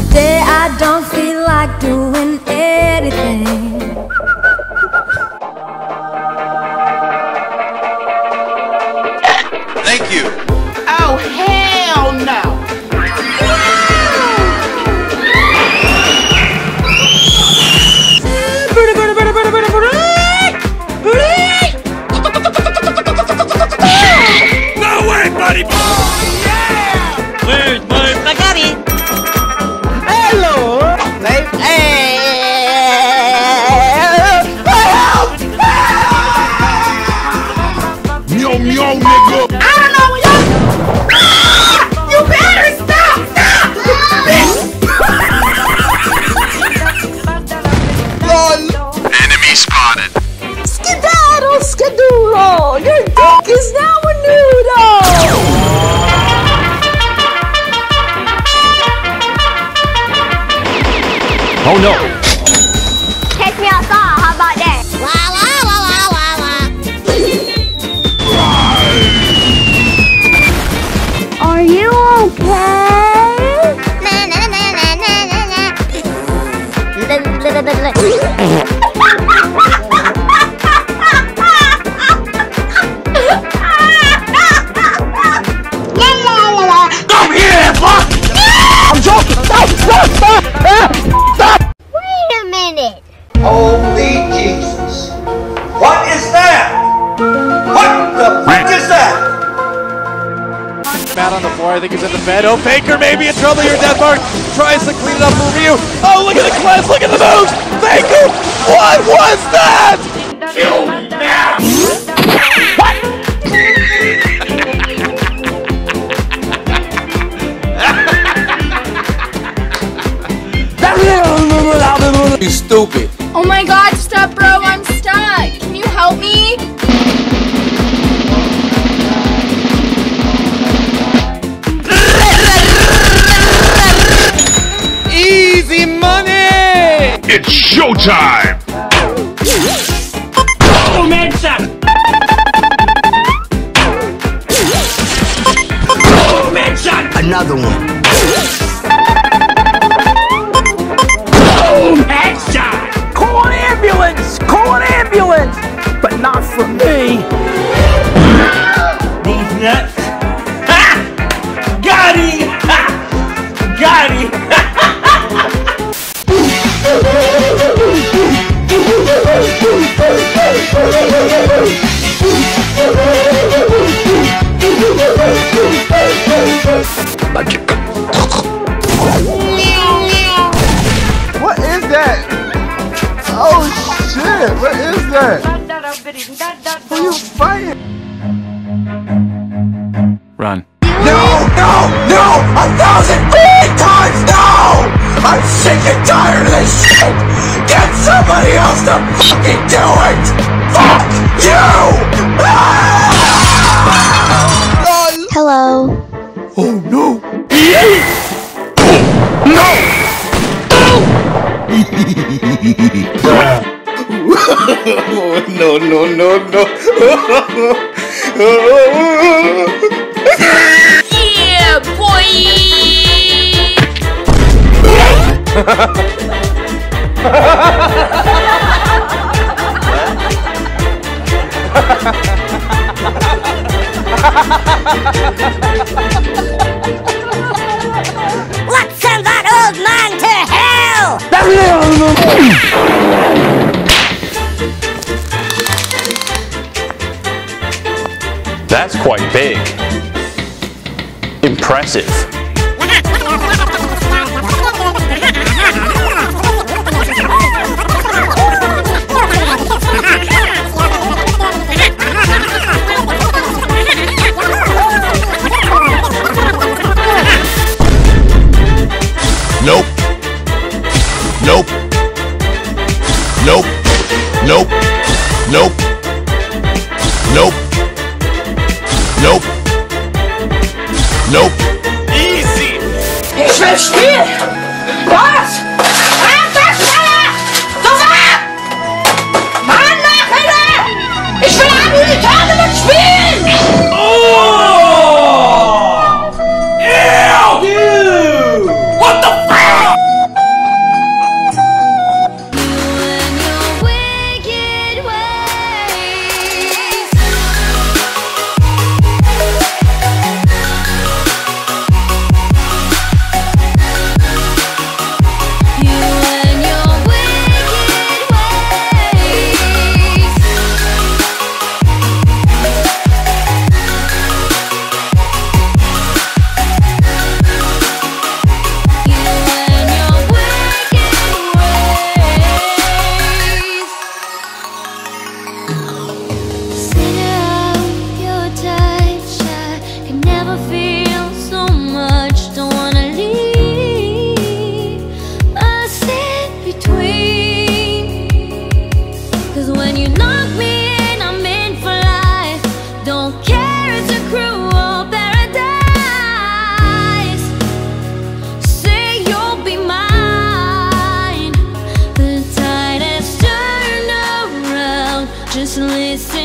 Today I don't feel like doing Meow meow, nigga. I don't know when y'all... Ah! You better stop! Stop! Enemy spotted. Skedaddle, skedoodle! Your dick is now a noodle! Oh no! I think he's in the bed. Oh, Baker may be in trouble here. Deathmark tries to clean it up for Ryu. Oh, look at the cleanse, look at the moves! Baker! What was that? You showtime! Comienza! Comienza! Another one. No! No! A thousand times no! I'm sick and tired of this shit! Get somebody else to fucking do it! Fuck you! Hello. Oh no! no, no, no, no. Yeah, oh, Let's send that old man to hell! That's quite big. Impressive. Nope. Nope. Nope. Nope. Easy! Ich will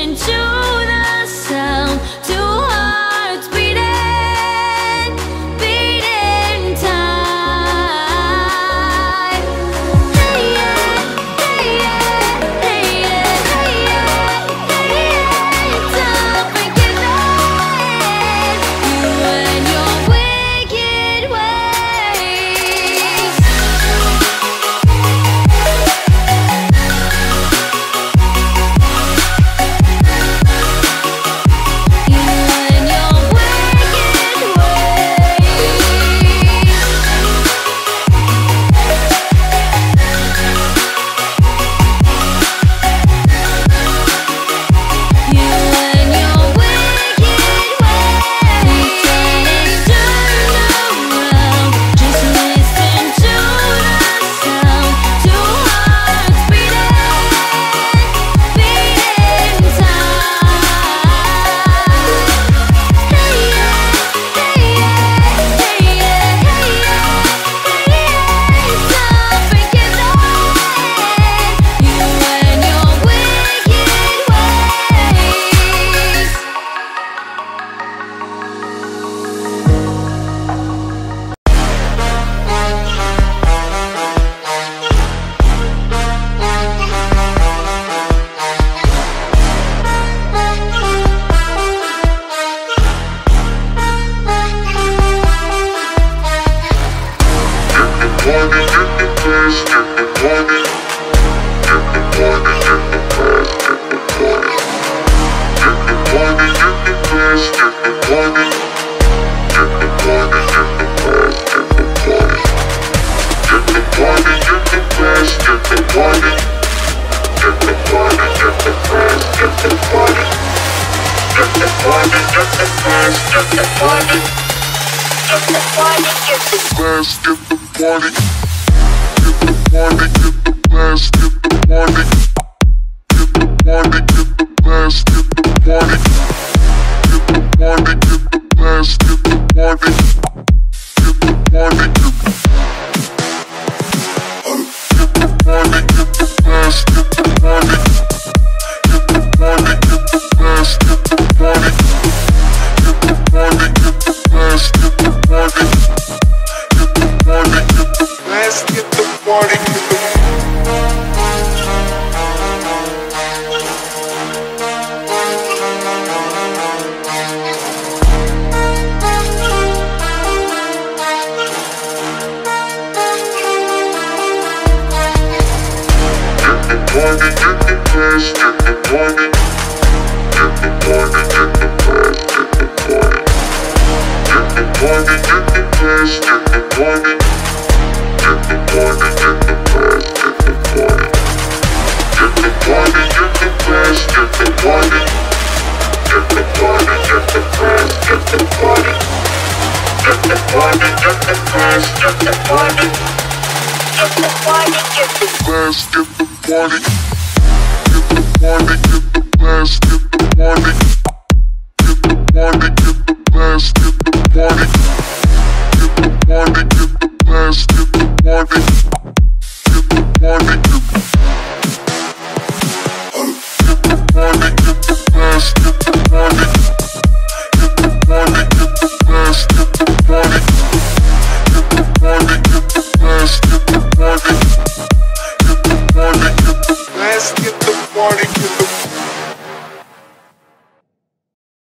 and choose. get the party. Get the party, get the party. Get the party, get the party. party, get the blast, get the party. Get the party, get the the party. Get the party.